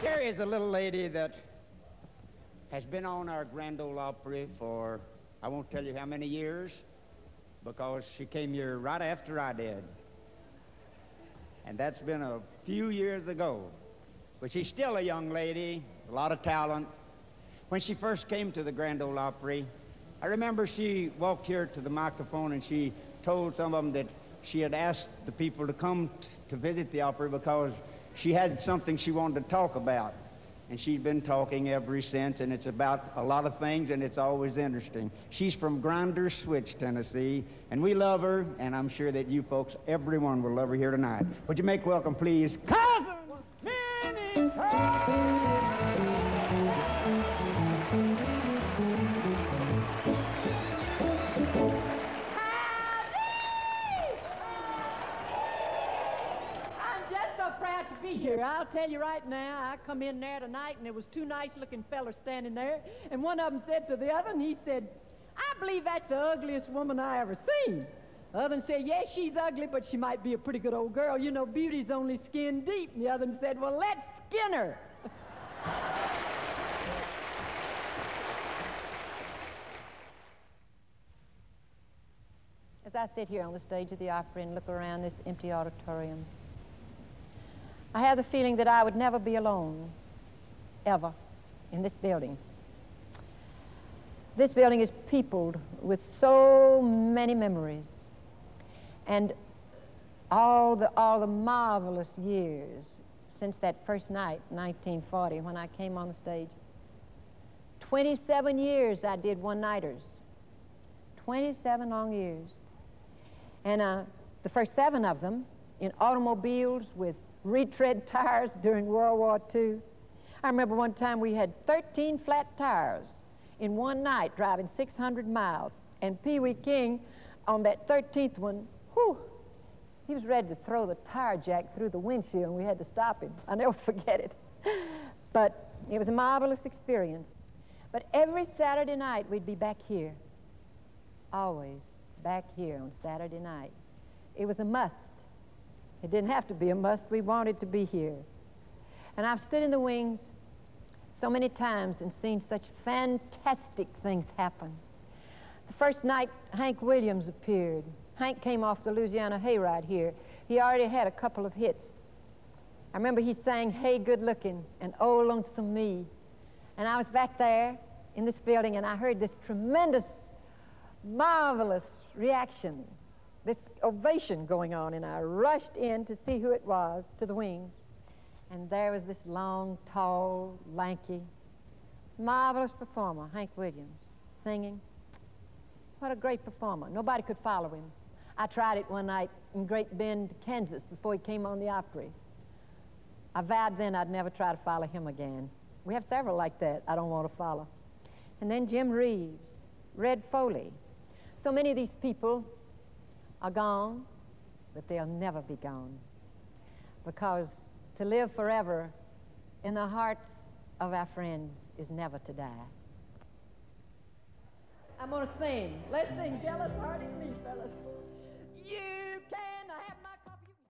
Here is a little lady that has been on our Grand Ole Opry for, I won't tell you how many years, because she came here right after I did. And that's been a few years ago. But she's still a young lady, a lot of talent. When she first came to the Grand Ole Opry, I remember she walked here to the microphone and she told some of them that she had asked the people to come to visit the Opry because she had something she wanted to talk about. And she's been talking ever since, and it's about a lot of things, and it's always interesting. She's from Grinder Switch, Tennessee, and we love her, and I'm sure that you folks, everyone, will love her here tonight. Would you make welcome, please, Cousin Minnie here. I'll tell you right now, I come in there tonight and there was two nice looking fellers standing there, and one of them said to the other, and he said, I believe that's the ugliest woman I ever seen. The other one said, yes, yeah, she's ugly, but she might be a pretty good old girl. You know, beauty's only skin deep. And the other one said, well, let's skin her. As I sit here on the stage of the Opry and look around this empty auditorium, I have the feeling that I would never be alone, ever, in this building. This building is peopled with so many memories and all the, all the marvelous years since that first night, 1940, when I came on the stage. 27 years I did one-nighters. 27 long years. And uh, the first seven of them in automobiles with retread tires during World War II. I remember one time we had 13 flat tires in one night driving 600 miles. And Pee Wee King, on that 13th one, whew, he was ready to throw the tire jack through the windshield, and we had to stop him. I'll never forget it. but it was a marvelous experience. But every Saturday night, we'd be back here. Always back here on Saturday night. It was a must. It didn't have to be a must. We wanted to be here. And I've stood in the wings so many times and seen such fantastic things happen. The first night Hank Williams appeared, Hank came off the Louisiana Hayride here. He already had a couple of hits. I remember he sang Hey Good Looking and Oh Lonesome Me. And I was back there in this building and I heard this tremendous, marvelous reaction this ovation going on, and I rushed in to see who it was to the wings. And there was this long, tall, lanky, marvelous performer, Hank Williams, singing. What a great performer. Nobody could follow him. I tried it one night in Great Bend, Kansas, before he came on the Opry. I vowed then I'd never try to follow him again. We have several like that I don't want to follow. And then Jim Reeves, Red Foley. So many of these people are gone, but they'll never be gone. Because to live forever in the hearts of our friends is never to die. I'm going to sing. Let's sing Jealous Hearted Me, fellas.